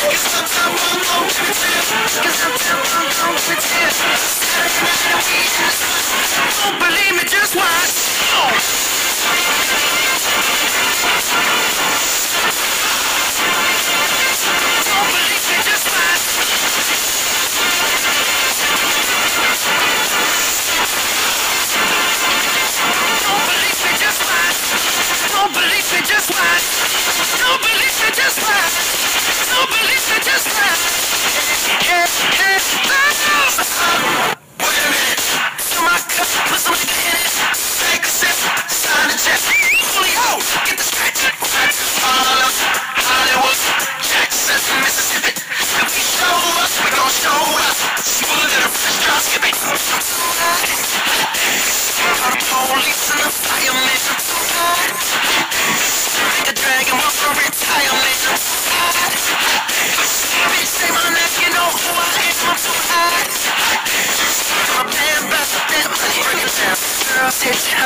Don't believe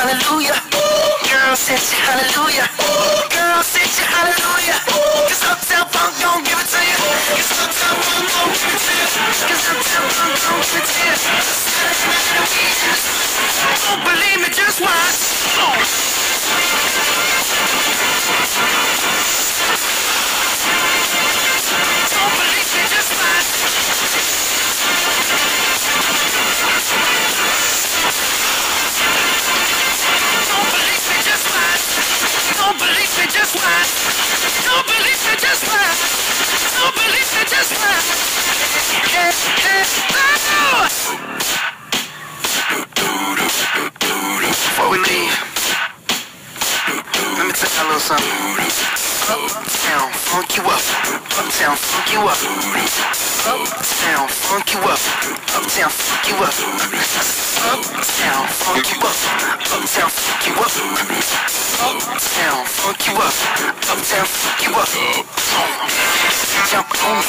hallelujah. Girl, said you hallelujah. Girl, said you hallelujah. Uptown Funk gon' give Uptown Funk gon' give Uptown Funk gon' give. Don't oh, believe Uptown, funk you up. Uptown, funk you up. Uptown, funk you up. Uptown, funk you up. Uptown, funk you up. Uptown, funk you up. Uptown, funk you up. Uptown, funk you up. Jump on it,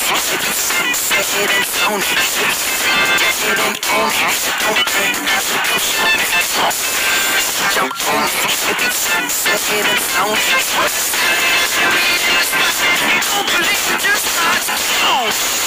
say it ain't flown it. Get it ain't on it. Don't nothing to show me. Jump on it, say it ain't flown it. You don't believe in just start to